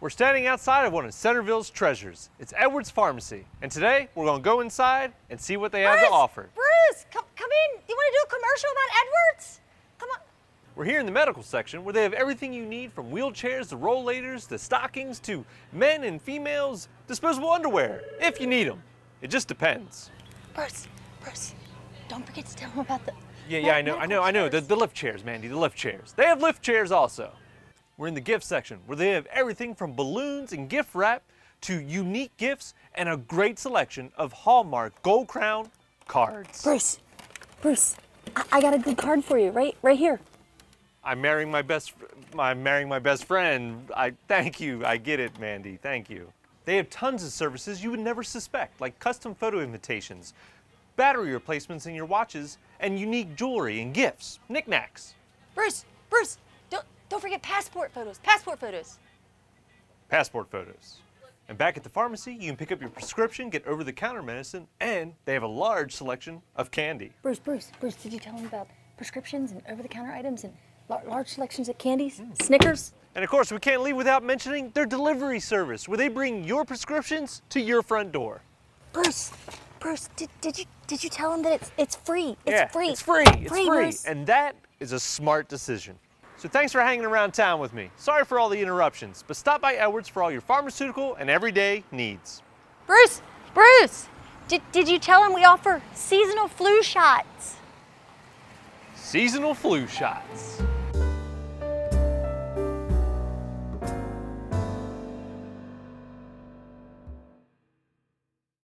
We're standing outside of one of Centreville's treasures. It's Edwards Pharmacy. And today, we're gonna go inside and see what they have to offer. Bruce, come, come in. You want to do a commercial about Edwards? Come on. We're here in the medical section where they have everything you need from wheelchairs to rollators to stockings to men and females disposable underwear, if you need them. It just depends. Bruce, Bruce, don't forget to tell them about the. Yeah, yeah, I know, I know, I know. The, the lift chairs, Mandy, the lift chairs. They have lift chairs also. We're in the gift section where they have everything from balloons and gift wrap to unique gifts and a great selection of Hallmark Gold Crown cards. Bruce, Bruce, I, I got a good card for you, right, right here. I'm marrying my best, I'm marrying my best friend. I thank you. I get it, Mandy. Thank you. They have tons of services you would never suspect, like custom photo invitations, battery replacements in your watches, and unique jewelry and gifts, knickknacks. Bruce, Bruce, don't don't forget passport photos. Passport photos. passport photos. And back at the pharmacy, you can pick up your prescription, get over the counter medicine, and they have a large selection of candy. Bruce, Bruce, Bruce, did you tell him about prescriptions and over-the-counter items and large selections of candies, hmm. Snickers? And of course, we can't leave without mentioning their delivery service, where they bring your prescriptions to your front door. Bruce, Bruce, did, did you did you tell him that it's it's free? It's yeah, free. It's free. It's free. Bruce. And that is a smart decision. So thanks for hanging around town with me. Sorry for all the interruptions, but stop by Edwards for all your pharmaceutical and everyday needs. Bruce, Bruce, did, did you tell him we offer seasonal flu shots? Seasonal flu shots.